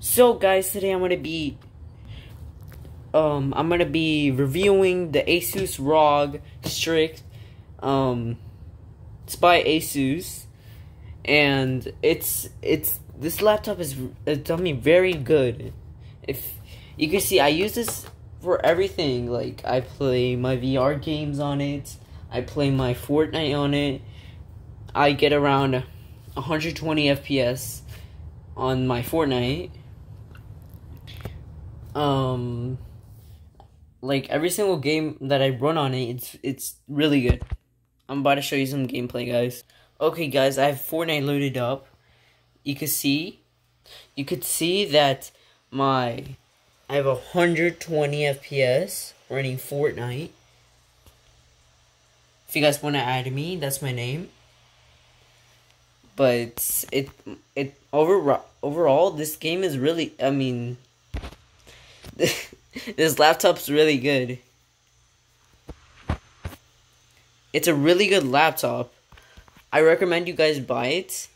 So guys, today I'm gonna be um I'm gonna be reviewing the Asus ROG Strix um it's by Asus and it's it's this laptop is it's done me very good. If you can see I use this for everything like I play my VR games on it, I play my Fortnite on it. I get around 120 FPS on my Fortnite. Um, like every single game that I run on it, it's it's really good. I'm about to show you some gameplay, guys. Okay, guys, I have Fortnite loaded up. You can see, you could see that my I have 120 FPS running Fortnite. If you guys want to add me, that's my name but it it over overall this game is really I mean this laptop's really good. It's a really good laptop. I recommend you guys buy it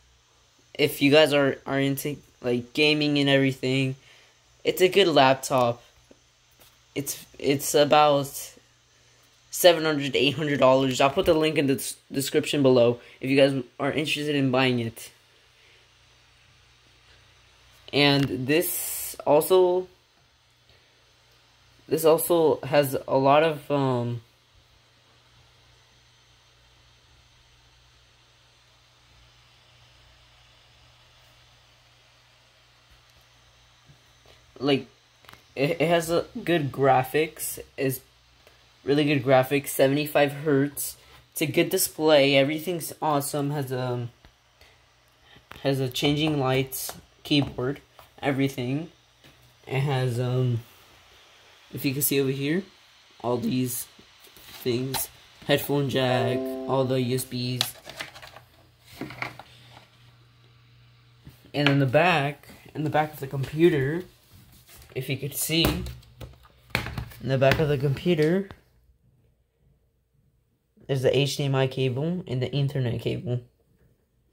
if you guys are are into like gaming and everything. It's a good laptop. It's it's about 700 800 dollars i'll put the link in the description below if you guys are interested in buying it and this also this also has a lot of um like it, it has a good graphics is really good graphics, 75 hertz. It's a good display. Everything's awesome. Has a has a changing lights keyboard. Everything. It has um. If you can see over here, all these things, headphone jack, all the USBs, and in the back, in the back of the computer, if you could see, in the back of the computer, is the HDMI cable and the Ethernet cable,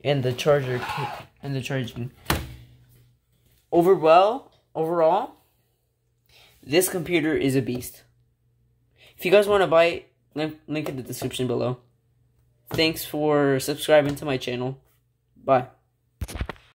and the charger and the charging. Overall, overall, this computer is a beast. If you guys want to buy it, link, link in the description below. Thanks for subscribing to my channel. Bye.